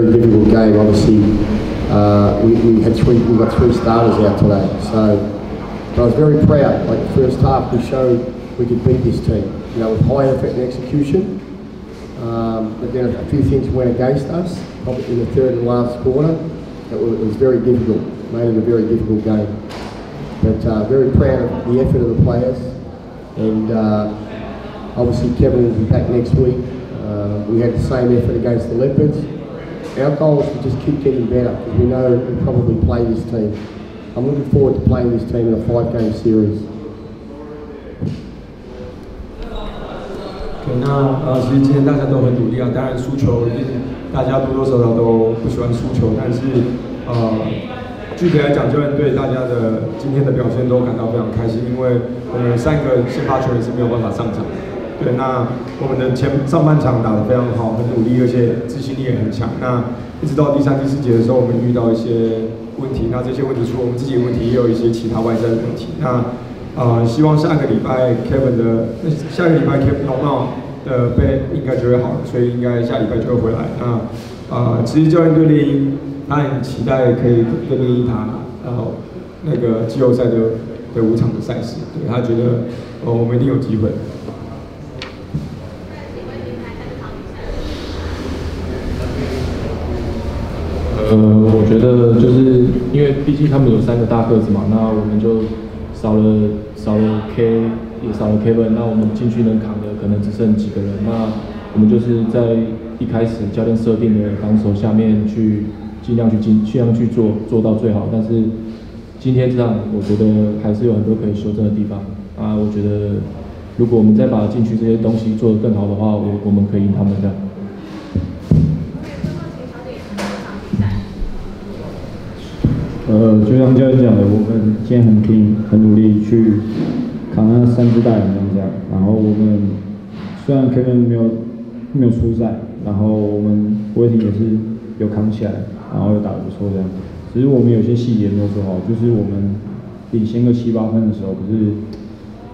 Very difficult game, obviously. Uh, we, we had three, we got three starters out today, so I was very proud. Like the first half, we showed we could beat this team. You know, with high effort and execution. Um, but then a few things went against us, probably in the third and last quarter. It was, it was very difficult, made it a very difficult game. But uh, very proud of the effort of the players. And uh, obviously Kevin will be back next week. Uh, we had the same effort against the Leopards. Our goal is to just keep getting better because we know we probably play this team. I'm looking forward to playing this team in a five-game series. ok 那呃，其实今天大家都很努力啊。当然输球，大家多多少少都不喜欢输球，但是呃，具体来讲，教练对大家的今天的表现都感到非常开心，因为我们三个先发球员是没有办法上场。对，那我们的前上半场打得非常好，很努力，而且自信力也很强。那一直到第三、第四节的时候，我们遇到一些问题。那这些问题除了我们自己的问题，也有一些其他外在的问题。那啊，希望下个礼拜 Kevin 的，下个礼拜 Kevin 龙茂的背应该就会好，所以应该下礼拜就会回来。那啊，其实教练对练鹰，他很期待可以跟猎鹰打呃那个季后赛的的五场的赛事，对他觉得呃我们一定有机会。呃，我觉得就是因为毕竟他们有三个大个子嘛，那我们就少了少了 K，也少了 Kevin，那我们进去能扛的可能只剩几个人，那我们就是在一开始教练设定的防守下面去尽量去尽尽量去做做到最好，但是今天这样，我觉得还是有很多可以修正的地方啊，我觉得如果我们再把禁区这些东西做得更好的话，我我们可以赢他们的。就像教练讲的，我们今天很拼，很努力去扛那三支大洋这样。然后我们虽然 Kevin 没有没有出赛，然后我们威霆也是有扛起来，然后又打得不错这样。只是我们有些细节没有做好，就是我们领先个七八分的时候，可是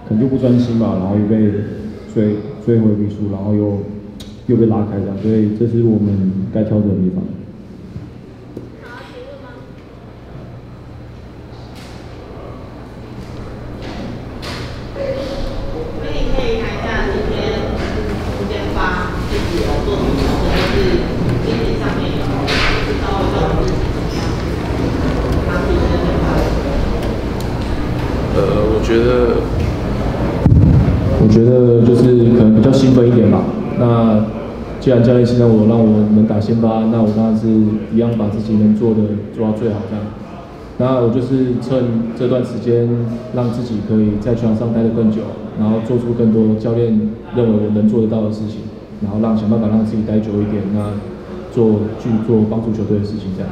可能就不专心吧，然后又被追追回比数，然后又又被拉开这样。所以这是我们该调整的地方。我觉得就是可能比较兴奋一点吧。那既然教练现在我让我能打先发，那我当然是一样把自己能做的做到最好这样。那我就是趁这段时间，让自己可以在球场上待得更久，然后做出更多教练认为我能做得到的事情，然后让想办法让自己待久一点，那做去做帮助球队的事情这样。